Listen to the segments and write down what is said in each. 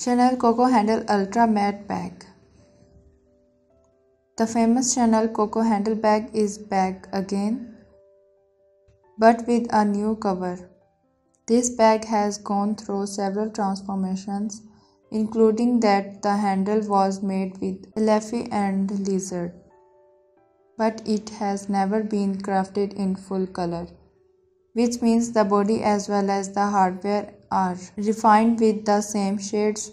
Chanel Coco Handle Ultra Matte Bag The famous Chanel Coco Handle bag is back again but with a new cover. This bag has gone through several transformations including that the handle was made with Elaphe and lizard but it has never been crafted in full color which means the body as well as the hardware are refined with the same shades.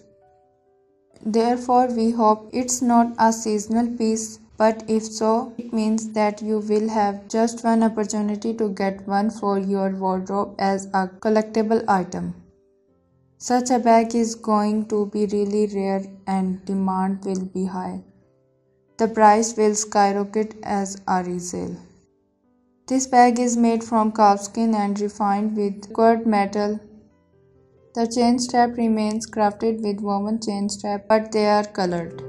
Therefore, we hope it's not a seasonal piece, but if so, it means that you will have just one opportunity to get one for your wardrobe as a collectible item. Such a bag is going to be really rare and demand will be high. The price will skyrocket as a resale. This bag is made from calfskin and refined with lacquered metal. The chain strap remains crafted with woven chain strap but they are colored.